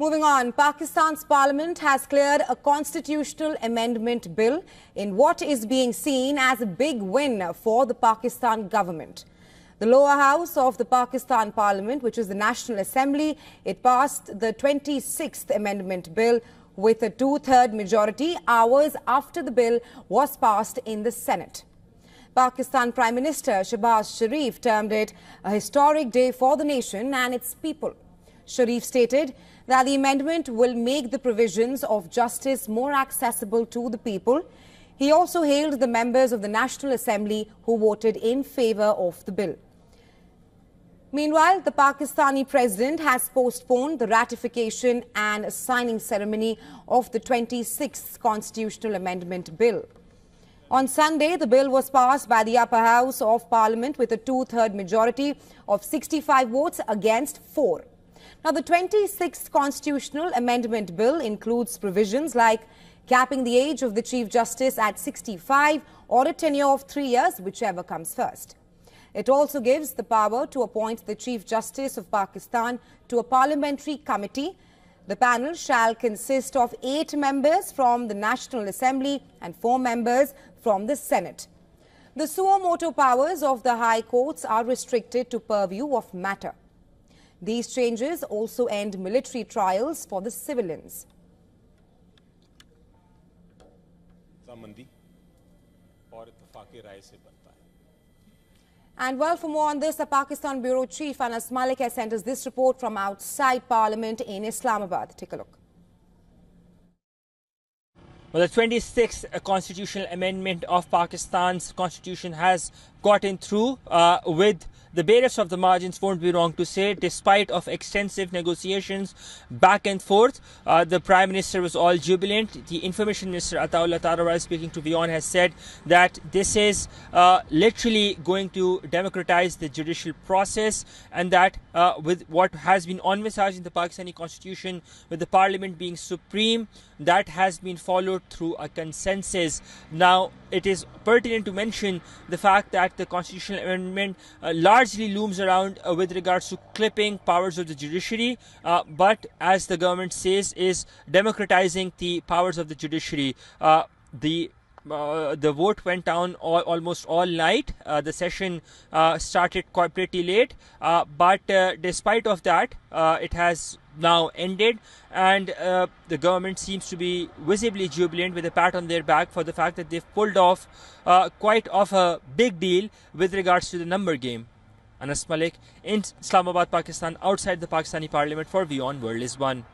Moving on, Pakistan's parliament has cleared a constitutional amendment bill in what is being seen as a big win for the Pakistan government. The lower house of the Pakistan parliament, which is the National Assembly, it passed the 26th amendment bill with a two-third majority hours after the bill was passed in the Senate. Pakistan Prime Minister Shehbaz Sharif termed it a historic day for the nation and its people. Sharif stated that the amendment will make the provisions of justice more accessible to the people. He also hailed the members of the National Assembly who voted in favour of the bill. Meanwhile, the Pakistani president has postponed the ratification and signing ceremony of the 26th constitutional amendment bill. On Sunday, the bill was passed by the upper house of parliament with a two-third majority of 65 votes against 4. Now, the 26th Constitutional Amendment Bill includes provisions like capping the age of the Chief Justice at 65 or a tenure of three years, whichever comes first. It also gives the power to appoint the Chief Justice of Pakistan to a parliamentary committee. The panel shall consist of eight members from the National Assembly and four members from the Senate. The suo motu powers of the High Courts are restricted to purview of matter. These changes also end military trials for the civilians. And well, for more on this, the Pakistan Bureau Chief Anas Malik has sent us this report from outside Parliament in Islamabad. Take a look. Well, the 26th constitutional amendment of Pakistan's constitution has gotten through uh, with the bearers of the margins won't be wrong to say, despite of extensive negotiations back and forth, uh, the Prime Minister was all jubilant. The Information Minister Ataullah Tarar, speaking to WION, has said that this is uh, literally going to democratize the judicial process and that uh, with what has been envisaged in the Pakistani constitution, with the parliament being supreme, that has been followed through a consensus. Now, it is pertinent to mention the fact that the constitutional amendment uh, largely looms around uh, with regards to clipping powers of the judiciary, uh, but as the government says, is democratizing the powers of the judiciary. Uh, the uh, the vote went down all, almost all night. Uh, the session uh, started quite pretty late, uh, but uh, despite of that, uh, it has now ended, and the government seems to be visibly jubilant with a pat on their back for the fact that they've pulled off quite of a big deal with regards to the number game. Anas Malik in Islamabad, Pakistan, outside the Pakistani Parliament for WION World is One.